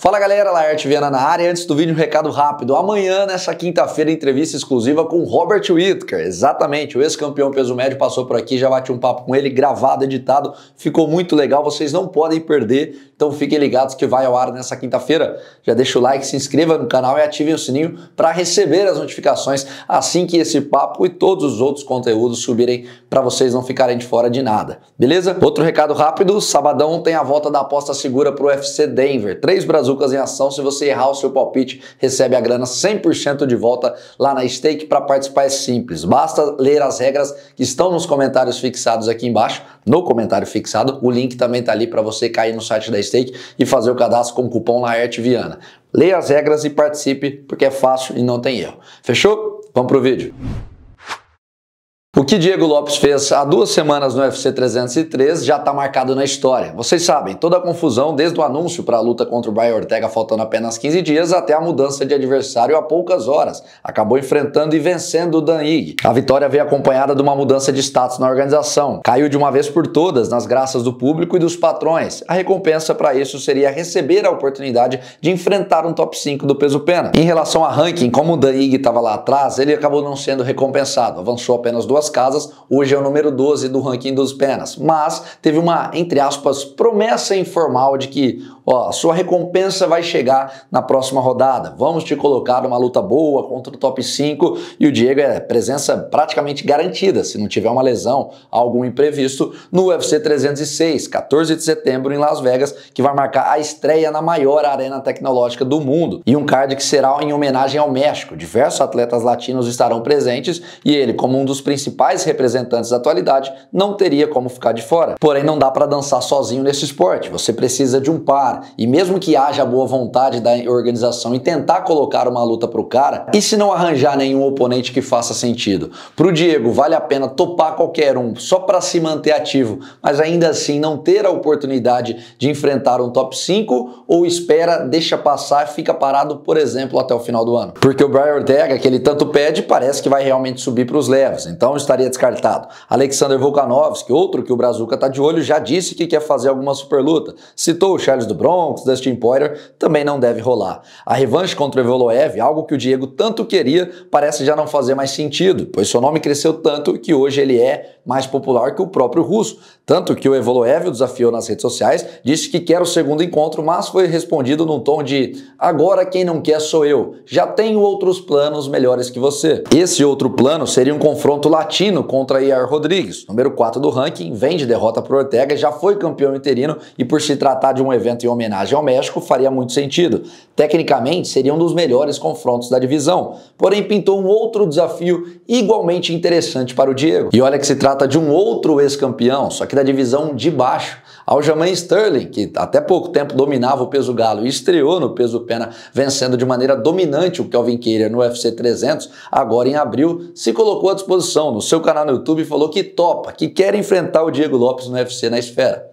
Fala galera, Laerte Viana na área. Antes do vídeo, um recado rápido. Amanhã, nessa quinta-feira, entrevista exclusiva com Robert Whittaker. Exatamente, o ex-campeão peso médio passou por aqui, já bati um papo com ele, gravado, editado. Ficou muito legal, vocês não podem perder. Então fiquem ligados que vai ao ar nessa quinta-feira. Já deixa o like, se inscreva no canal e ativem o sininho para receber as notificações assim que esse papo e todos os outros conteúdos subirem para vocês não ficarem de fora de nada. Beleza? Outro recado rápido, sabadão tem a volta da aposta segura para o UFC Denver. Três Brasil Brazucas em ação. Se você errar o seu palpite, recebe a grana 100% de volta lá na Stake. Para participar é simples, basta ler as regras que estão nos comentários fixados aqui embaixo, no comentário fixado. O link também está ali para você cair no site da Stake e fazer o cadastro com o cupom Laerte Viana. Leia as regras e participe, porque é fácil e não tem erro. Fechou? Vamos pro vídeo. O que Diego Lopes fez há duas semanas no UFC 303 já está marcado na história. Vocês sabem, toda a confusão desde o anúncio para a luta contra o Brian Ortega faltando apenas 15 dias até a mudança de adversário há poucas horas. Acabou enfrentando e vencendo o Dan Ige. A vitória veio acompanhada de uma mudança de status na organização. Caiu de uma vez por todas nas graças do público e dos patrões. A recompensa para isso seria receber a oportunidade de enfrentar um top 5 do peso pena. Em relação a ranking, como o Dan Ige estava lá atrás, ele acabou não sendo recompensado. Avançou apenas duas casas, hoje é o número 12 do ranking dos penas. Mas teve uma, entre aspas, promessa informal de que ó, sua recompensa vai chegar na próxima rodada. Vamos te colocar numa luta boa contra o top 5 e o Diego é presença praticamente garantida, se não tiver uma lesão, algum imprevisto, no UFC 306, 14 de setembro em Las Vegas, que vai marcar a estreia na maior arena tecnológica do mundo. E um card que será em homenagem ao México. Diversos atletas latinos estarão presentes e ele, como um dos principais principais representantes da atualidade, não teria como ficar de fora. Porém, não dá para dançar sozinho nesse esporte. Você precisa de um par. E mesmo que haja boa vontade da organização em tentar colocar uma luta para o cara, e se não arranjar nenhum oponente que faça sentido? Para o Diego, vale a pena topar qualquer um só para se manter ativo, mas ainda assim não ter a oportunidade de enfrentar um top 5 ou espera, deixa passar e fica parado, por exemplo, até o final do ano? Porque o Brian Ortega, que ele tanto pede, parece que vai realmente subir para os leves. Então estaria descartado. Alexander Volkanovski, outro que o Brazuca está de olho, já disse que quer fazer alguma super luta. Citou o Charles do Bronx, Dustin Poirier, também não deve rolar. A revanche contra o Evoloev, algo que o Diego tanto queria, parece já não fazer mais sentido, pois seu nome cresceu tanto que hoje ele é mais popular que o próprio russo. Tanto que o Evoloev o desafiou nas redes sociais, disse que quer o segundo encontro, mas foi respondido num tom de agora quem não quer sou eu, já tenho outros planos melhores que você. Esse outro plano seria um confronto latino contra Iar Rodrigues, número 4 do ranking, vem de derrota para Ortega, já foi campeão interino e por se tratar de um evento em homenagem ao México, faria muito sentido. Tecnicamente, seria um dos melhores confrontos da divisão, porém pintou um outro desafio igualmente interessante para o Diego. E olha que se trata de um outro ex-campeão, só que da divisão de baixo. Aljamain Sterling, que até pouco tempo dominava o peso galo e estreou no peso pena, vencendo de maneira dominante o Kelvin Keirer no UFC 300, agora em abril, se colocou à disposição no seu canal no YouTube e falou que topa, que quer enfrentar o Diego Lopes no UFC na esfera.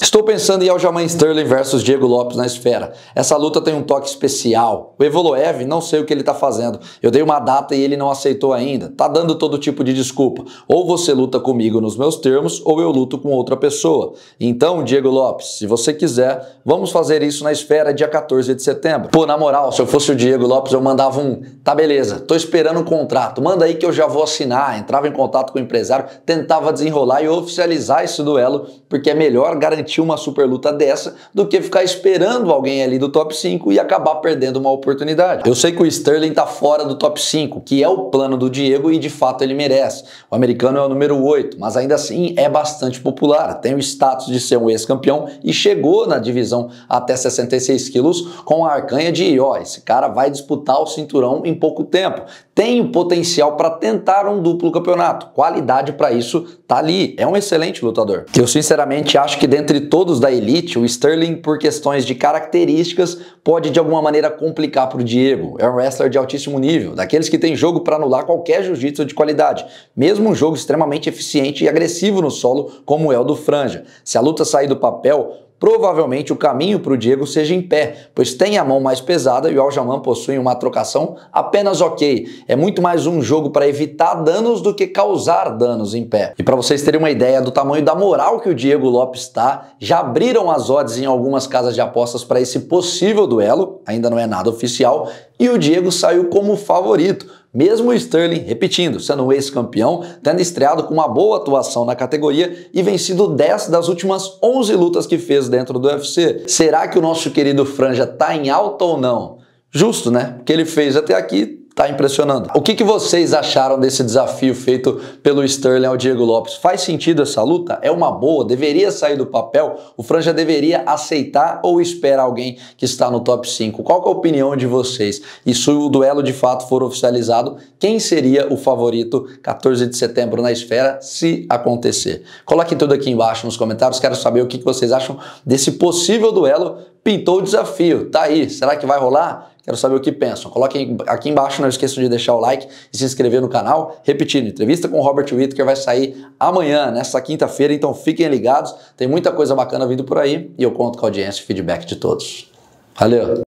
Estou pensando em Aljamain Sterling versus Diego Lopes na esfera. Essa luta tem um toque especial. O Evoloev, não sei o que ele está fazendo. Eu dei uma data e ele não aceitou ainda. Tá dando todo tipo de desculpa. Ou você luta comigo nos meus termos, ou eu luto com outra pessoa. Então, Diego Lopes, se você quiser, vamos fazer isso na esfera dia 14 de setembro. Pô, na moral, se eu fosse o Diego Lopes, eu mandava um, tá beleza, tô esperando um contrato, manda aí que eu já vou assinar. Entrava em contato com o empresário, tentava desenrolar e oficializar esse duelo, porque é melhor melhor garantir uma super luta dessa do que ficar esperando alguém ali do top 5 e acabar perdendo uma oportunidade. Eu sei que o Sterling tá fora do top 5, que é o plano do Diego e de fato ele merece. O americano é o número 8, mas ainda assim é bastante popular, tem o status de ser um ex-campeão e chegou na divisão até 66 quilos com a arcanha de, ó, esse cara vai disputar o cinturão em pouco tempo. Tem o potencial para tentar um duplo campeonato. Qualidade para isso tá ali. É um excelente lutador. Eu sinceramente acho que dentre todos da elite, o Sterling, por questões de características, pode de alguma maneira complicar para o Diego. É um wrestler de altíssimo nível, daqueles que tem jogo para anular qualquer jiu-jitsu de qualidade, mesmo um jogo extremamente eficiente e agressivo no solo, como é o do Franja. Se a luta sair do papel, provavelmente o caminho para o Diego seja em pé, pois tem a mão mais pesada e o Aljamain possui uma trocação apenas ok. É muito mais um jogo para evitar danos do que causar danos em pé. E para vocês terem uma ideia do tamanho da moral que o Diego Lopes está, já abriram as odds em algumas casas de apostas para esse possível duelo, ainda não é nada oficial, e o Diego saiu como favorito. Mesmo o Sterling, repetindo, sendo um ex-campeão, tendo estreado com uma boa atuação na categoria e vencido 10 das últimas 11 lutas que fez dentro do UFC. Será que o nosso querido Franja tá em alta ou não? Justo, né? O que ele fez até aqui tá impressionando. O que, que vocês acharam desse desafio feito pelo Sterling ao Diego Lopes? Faz sentido essa luta? É uma boa? Deveria sair do papel? O Franja deveria aceitar ou espera alguém que está no top 5? Qual é a opinião de vocês? E se o duelo de fato for oficializado, quem seria o favorito 14 de setembro na esfera se acontecer? Coloquem tudo aqui embaixo nos comentários, quero saber o que, que vocês acham desse possível duelo. Pintou o desafio, tá aí, será que vai rolar? Quero saber o que pensam. Coloquem aqui embaixo, não esqueçam de deixar o like e se inscrever no canal. Repetindo, entrevista com o Robert Whittaker vai sair amanhã, nesta quinta-feira, então fiquem ligados. Tem muita coisa bacana vindo por aí e eu conto com a audiência e feedback de todos. Valeu!